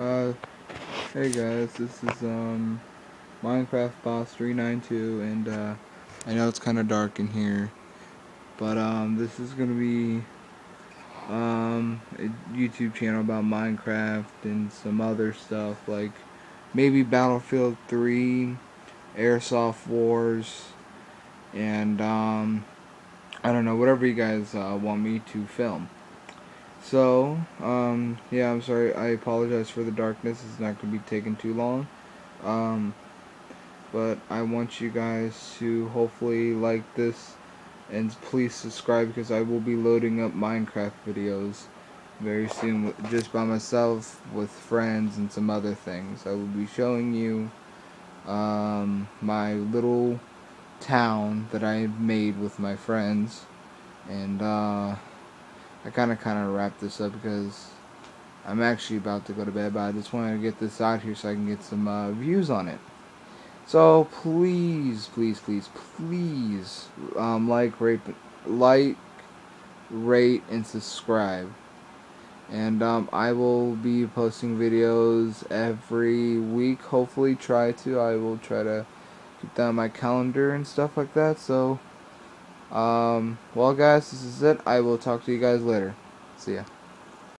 Uh, hey guys, this is um Minecraft Boss 392, and uh, I know it's kind of dark in here, but um, this is gonna be um a YouTube channel about Minecraft and some other stuff like maybe Battlefield 3, Airsoft Wars, and um I don't know whatever you guys uh, want me to film. So, um, yeah, I'm sorry. I apologize for the darkness. It's not going to be taking too long. Um, but I want you guys to hopefully like this and please subscribe because I will be loading up Minecraft videos very soon just by myself with friends and some other things. I will be showing you um, my little town that I made with my friends and uh, I kind of kind of wrap this up because I'm actually about to go to bed, but I just wanted to get this out here so I can get some uh, views on it. So please, please, please, please, um, like, rate, like, rate, and subscribe. And um, I will be posting videos every week. Hopefully, try to. I will try to keep that on my calendar and stuff like that. So. Um, well, guys, this is it. I will talk to you guys later. See ya.